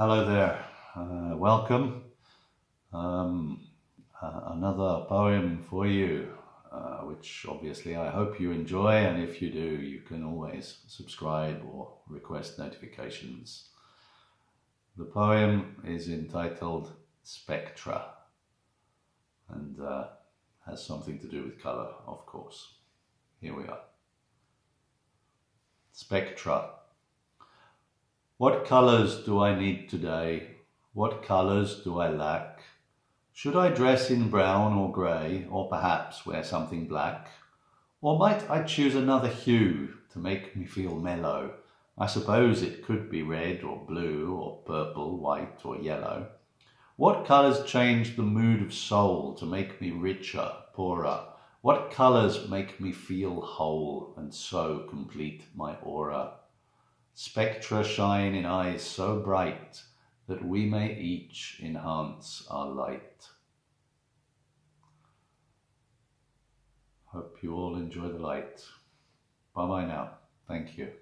Hello there, uh, welcome. Um, uh, another poem for you, uh, which obviously I hope you enjoy, and if you do, you can always subscribe or request notifications. The poem is entitled Spectra and uh, has something to do with colour, of course. Here we are. Spectra. What colours do I need today? What colours do I lack? Should I dress in brown or grey, or perhaps wear something black? Or might I choose another hue to make me feel mellow? I suppose it could be red or blue or purple, white or yellow. What colours change the mood of soul to make me richer, poorer? What colours make me feel whole and so complete my aura? Spectra shine in eyes so bright that we may each enhance our light. Hope you all enjoy the light. Bye bye now. Thank you.